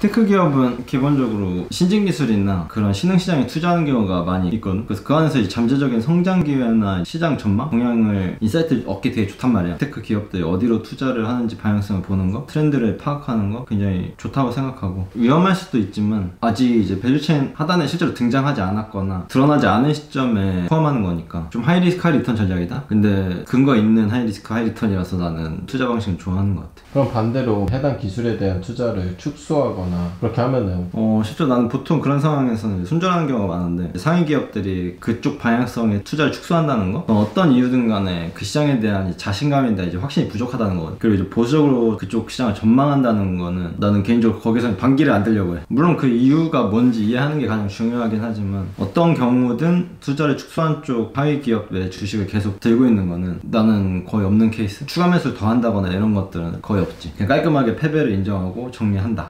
tech 기업은 기본적으로 선진 기술이나 그런 신흥 시장에 투자하는 경우가 많이 있거든. 그래서 그 안에서 잠재적인 성장 기회나 시장 전망, 동향을 insight 얻기 되게 좋단 말이야. tech 기업들이 어디로 투자를 하는지 방향성을 보는 거, 트렌드를 파악하는 거 굉장히 좋다고 생각하고 위험할 수도 있지만 아직 이제 value chain 하단에 실제로 등장하지 않았거나 드러나지 않은 시점에 포착하는 거니까 좀 high risk high return 전략이다. 근데 근거 있는 high risk high return이라서 나는 투자 방식을 좋아하는 것 같아. 그럼 반대로 해당 기술에 대한 투자를 축소하거나 그렇게 하면은. 어, 실제로 나는 보통 그런 상황에서는 손절하는 경우가 많은데 상위 기업들이 그쪽 방향성에 투자를 축소한다는 거? 어, 어떤 이유든 간에 그 시장에 대한 자신감에 대한 이제 확신이 부족하다는 거거든. 그리고 이제 보수적으로 그쪽 시장을 전망한다는 거는 나는 개인적으로 거기서 반기를 안 들려고 해. 물론 그 이유가 뭔지 이해하는 게 가장 중요하긴 하지만 어떤 경우든 투자를 축소한 쪽 하위 기업의 주식을 계속 들고 있는 거는 나는 거의 없는 케이스. 추가 매수를 더 한다거나 이런 것들은 거의 없지. 그냥 깔끔하게 패배를 인정하고 정리한다